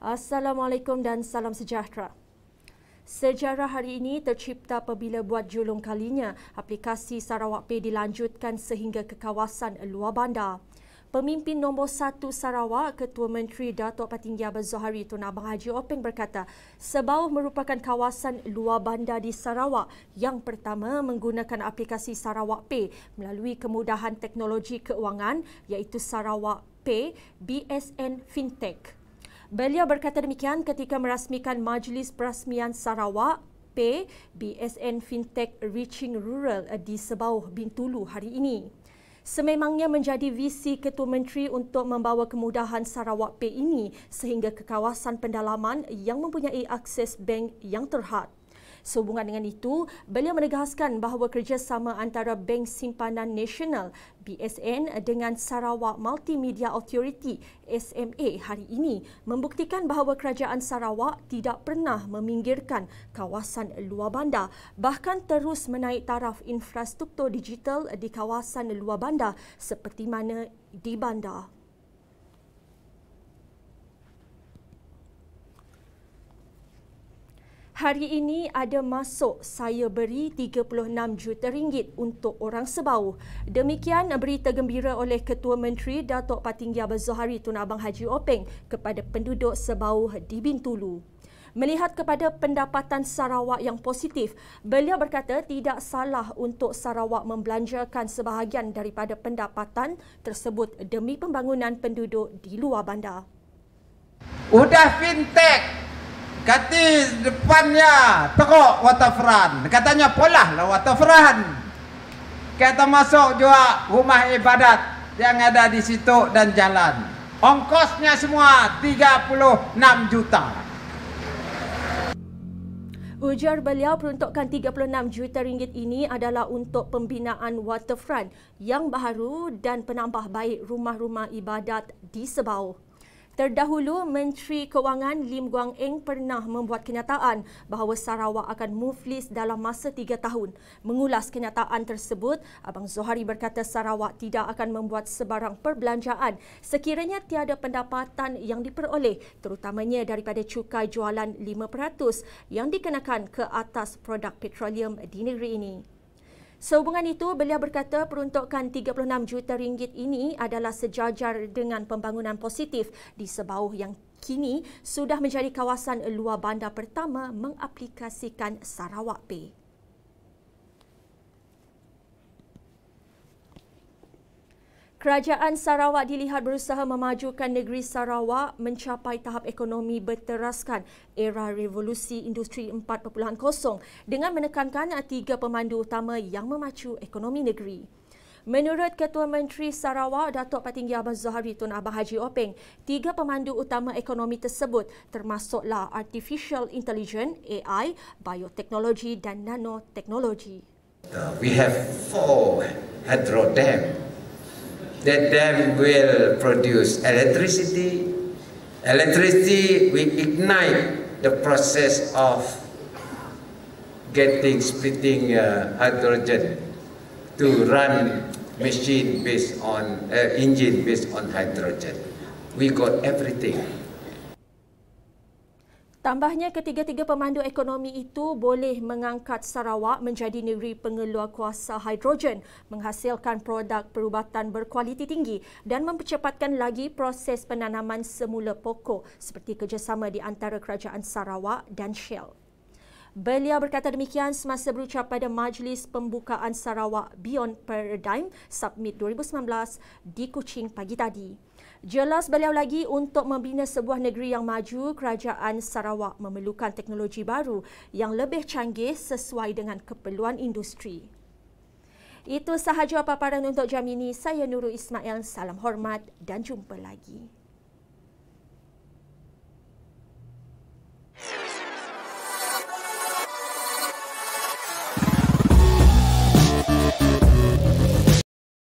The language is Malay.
Assalamualaikum dan salam sejahtera. Sejarah hari ini tercipta apabila buat julung kalinya aplikasi Sarawak Pay dilanjutkan sehingga ke kawasan luar bandar. Pemimpin nombor satu Sarawak, Ketua Menteri Datuk Patinggi Abang Zohari Tun Abang Haji Openg berkata, Sebauh merupakan kawasan luar bandar di Sarawak yang pertama menggunakan aplikasi Sarawak Pay melalui kemudahan teknologi keuangan iaitu Sarawak Pay BSN Fintech. Beliau berkata demikian ketika merasmikan Majlis Perasmian Sarawak P BSN Fintech Reaching Rural di Sebauh Bintulu hari ini. Sememangnya menjadi visi Ketua Menteri untuk membawa kemudahan Sarawak Pay ini sehingga ke kawasan pendalaman yang mempunyai akses bank yang terhad. Sehubungan dengan itu, beliau menegaskan bahawa kerjasama antara Bank Simpanan Nasional BSN dengan Sarawak Multimedia Authority SMA hari ini membuktikan bahawa kerajaan Sarawak tidak pernah meminggirkan kawasan luar bandar bahkan terus menaik taraf infrastruktur digital di kawasan luar bandar seperti mana di bandar. Hari ini ada masuk saya beri 36 juta ringgit untuk orang sebau. Demikian berita gembira oleh Ketua Menteri Datuk Patinggi Abang Zohari Tun Abang Haji Openg kepada penduduk sebau di Bintulu. Melihat kepada pendapatan Sarawak yang positif, beliau berkata tidak salah untuk Sarawak membelanjakan sebahagian daripada pendapatan tersebut demi pembangunan penduduk di luar bandar. Udah fintech Kati depannya teruk waterfront. Katanya polah lah waterfront. Kita masuk juga rumah ibadat yang ada di situ dan jalan. Ongkosnya semua 36 juta. Ujar beliau peruntukan 36 juta ringgit ini adalah untuk pembinaan waterfront yang baru dan penambah baik rumah-rumah ibadat di Sebau. Terdahulu, Menteri Kewangan Lim Guang Eng pernah membuat kenyataan bahawa Sarawak akan move list dalam masa tiga tahun. Mengulas kenyataan tersebut, Abang Zohari berkata Sarawak tidak akan membuat sebarang perbelanjaan sekiranya tiada pendapatan yang diperoleh terutamanya daripada cukai jualan 5% yang dikenakan ke atas produk petroleum di negeri ini. Sehubungan itu, beliau berkata peruntukan 36 juta ringgit ini adalah sejajar dengan pembangunan positif di Sebauh yang kini sudah menjadi kawasan luar bandar pertama mengaplikasikan Sarawak Pay. Kerajaan Sarawak dilihat berusaha memajukan negeri Sarawak mencapai tahap ekonomi berteraskan era revolusi industri 4.0 dengan menekankan tiga pemandu utama yang memacu ekonomi negeri. Menurut Ketua Menteri Sarawak, Datuk Patinggi Abang Zahari Tun Abang Haji Openg, tiga pemandu utama ekonomi tersebut termasuklah Artificial Intelligence, AI, Bioteknologi dan Nanoteknologi. Uh, we have four hydro dam that dam will produce electricity. Electricity will ignite the process of getting splitting uh, hydrogen to run machine based on uh, engine based on hydrogen. We got everything. Tambahnya ketiga-tiga pemandu ekonomi itu boleh mengangkat Sarawak menjadi negeri pengeluar kuasa hidrogen, menghasilkan produk perubatan berkualiti tinggi dan mempercepatkan lagi proses penanaman semula pokok seperti kerjasama di antara kerajaan Sarawak dan Shell. Beliau berkata demikian semasa berucap pada Majlis Pembukaan Sarawak Beyond Paradigm Summit 2019 di Kuching pagi tadi. Jelas beliau lagi untuk membina sebuah negeri yang maju, kerajaan Sarawak memerlukan teknologi baru yang lebih canggih sesuai dengan keperluan industri. Itu sahaja paparan untuk jam ini. Saya Nurul Ismail. Salam hormat dan jumpa lagi.